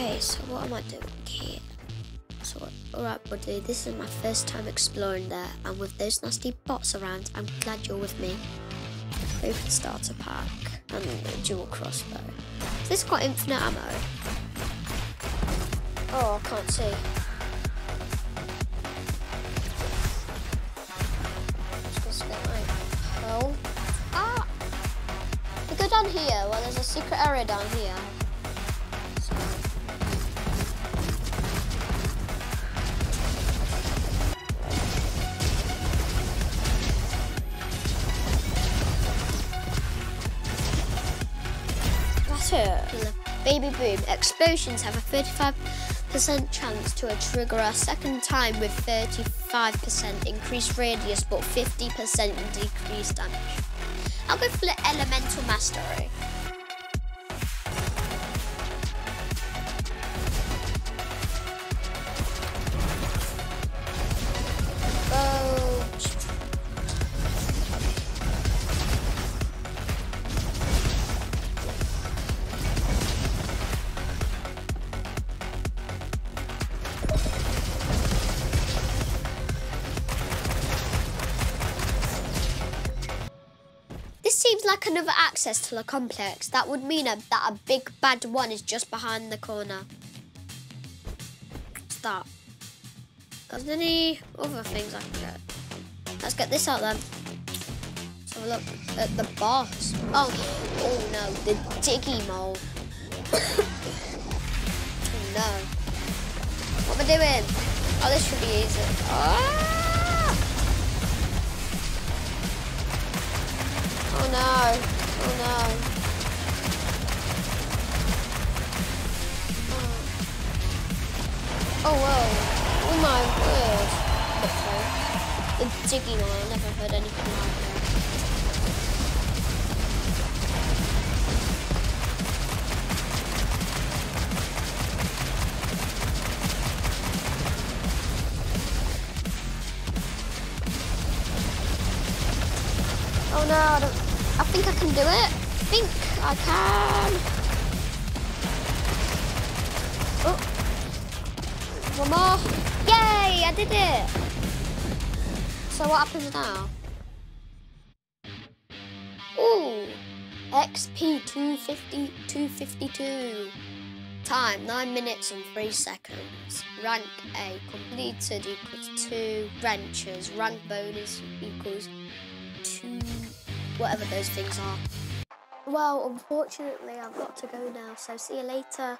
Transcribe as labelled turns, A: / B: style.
A: Okay, so what am I doing here? So, alright buddy, this is my first time exploring there, and with those nasty bots around, I'm glad you're with me. Open starter pack, and a dual crossbow. Has this got infinite ammo? Oh, I can't see. Ah! We go down here, well there's a secret area down here. Baby boom. Explosions have a 35% chance to trigger a second time with 35% increased radius but 50% decreased damage. I'll go for the elemental mastery. Seems like another access to the complex. That would mean a, that a big bad one is just behind the corner. What's that? Are there any other things I can get? Let's get this out then. Have a look at the boss. Oh, oh no, the diggy mole. oh no. What am I doing? Oh, this should be easy. Ah! Oh no. Oh, oh whoa. Oh my word. Looks the digging one. I never heard anything like that. Oh no, I think I can do it. I think I can. Oh. One more. Yay, I did it. So what happens now? Ooh, XP 250, 252. Time, 9 minutes and 3 seconds. Rank A, completed equals 2. Wrenches, rank bonus equals 2. Whatever those things are. Well, unfortunately, I've got to go now, so see you later.